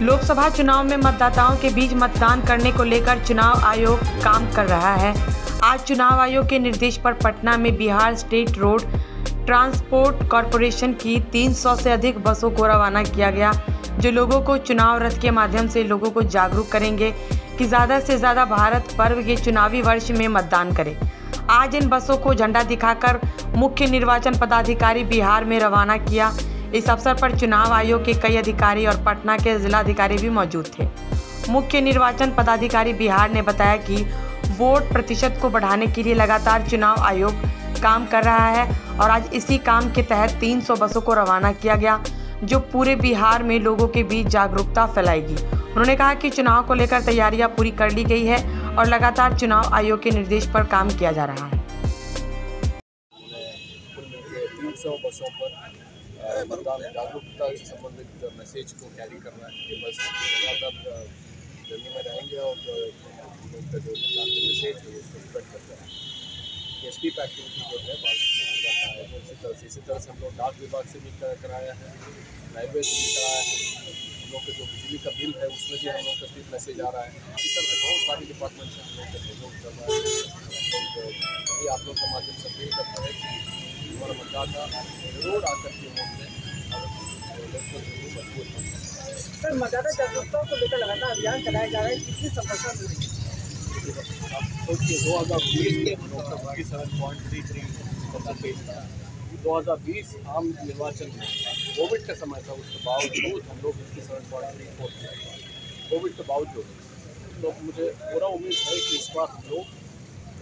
लोकसभा चुनाव में मतदाताओं के बीच मतदान करने को लेकर चुनाव आयोग काम कर रहा है। आज चुनाव आयोग के निर्देश पर पटना में Bihar state road transport corporation की 300 से अधिक बसों को रवाना किया गया, जो लोगों को चुनाव रथ के माध्यम से लोगों को जागरूक करेंगे कि ज़्यादा से ज़्यादा भारत पर्व के चुनावी वर्ष में मतदान करें। आज इन बसों को झंडा दिखाकर मुख्य निर्वाचन पदाधिकारी बिहार में रवाना किया इस अवसर पर चुनाव आयोग के कई अधिकारी और पटना के जिलाधिकारी भी मौजूद थे। मुख्य निर्वाचन पदाधिकारी बिहार ने बताया कि वोट प्रतिशत को बढ़ाने के लिए लगातार चुनाव आयोग काम कर रहा है और आज इसी काम के तहत 300 बसों को रवाना किया गया, जो पूरे बिहार में लोगों के बीच जागरूकता फैलाएगी। उन्होंने कहा कि चुनाव को लेकर तैयारियाँ पूरी कर ली गई है और लगातार चुनाव आयोग के निर्देश पर काम किया जा रहा है। जागरूकता से संबंधित मैसेज को कैरी करना है ये बस लगातार जर्नी में रहेंगे और जो हम लोग का जो का मैसेज है उसको स्प्रेड करते हैं ये स्पीप एक्टिविटी जो है इसी तरह से, इसी तरह से हम लोग डाक विभाग से भी कराया है रेलवे से भी कराया है, हम लोग का जो बिजली का बिल है, उसमें भी हम लोग का स्पीप मैसेज आ रहा है। इस तरह से बहुत सारी डिपार्टमेंट से हम लोग का सहयोग कर रहा है। आप लोग का माध्यम से अपील करता हमारा मतदाता ज़रूर आकर के वोट दें और सर मतदाता जागरूकता को लेकर लगातार अभियान चलाया जा रहा है कितनी सफलता मिल रही है सोचिए दो हज़ार बीस के fifty seven point three three percentage था। दो हज़ार बीस आम निर्वाचन में कोविड का समय था उसके बावजूद हम लोग fifty seven point three four Covid के बावजूद। तो मुझे पूरा उम्मीद है कि इस बार लोग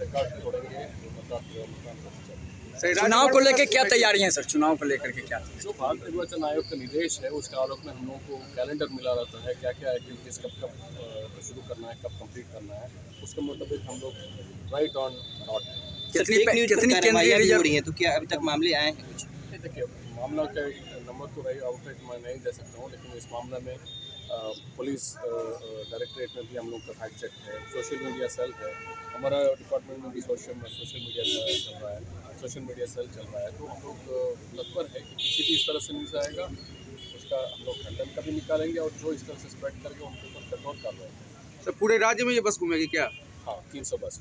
रिकॉर्ड तोड़ेंगे मतदान मतदान प्रतिशत चुनाव को लेकर क्या तैयारियाँ हैं सर? चुनाव को लेकर के क्या? जो भारत निर्वाचन आयोग का निर्देश है उसके आलोक में हम लोगों को कैलेंडर मिला रहता है क्या क्या एक्टिविटीज़ कब कब शुरू करना है कब कंप्लीट करना है उसके मुताबिक हम लोग राइट ऑन डॉट कितनी कितनी केंद्रीय हो रिज़र्व रही हैं? तो क्या अभी तक मामले आए हैं कुछ? देखिए मामला का नंबर तो रही आउटलेट मैं नहीं दे सकता हूँ लेकिन इस मामले में पुलिस डायरेक्टरेट में भी हम लोग का फैक्ट चेक है। सोशल मीडिया सेल है। हमारा डिपार्टमेंट में भी सोशल सोशल मीडिया सेल चल रहा है। सोशल मीडिया सेल चल रहा है। तो हम लोग तत्पर है कि किसी भी इस तरह से न्यूज़ आएगा उसका हम लोग खंडन का भी निकालेंगे और जो इस तरह से स्प्रेड करके उनके ऊपर कठोर कार्रवाई सर पूरे राज्य में ये बस घूमेगी क्या? हाँ तीन सौ बस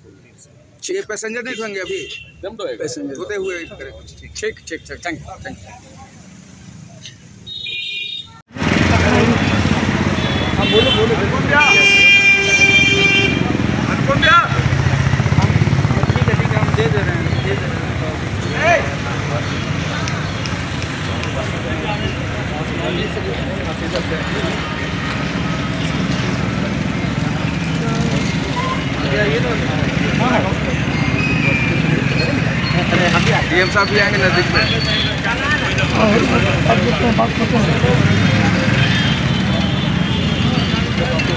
ये पैसेंजर नहीं होंगे अभी? एकदम तो पैसेंजर होते हुए ठीक ठीक ठीक thank you thank you DM साहब भी आएँगे नज़दीक में।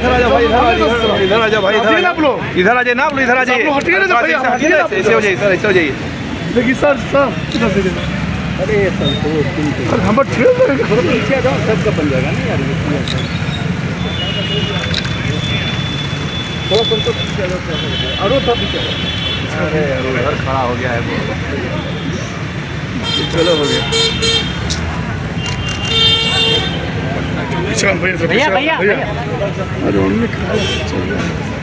इधर आ जा भाई इधर आ जा भाई लोग इधर आ जाए ना लोग इधर आ आप ऐसे हो जाइए सर ऐसे हो जाइए सर सर इधर अरे सर हम ट्रेन में सबका बन जाएगा ना यार अरे यार खड़ा हो गया है वो। चलो हो गया। भैया भैया भैया। अरे।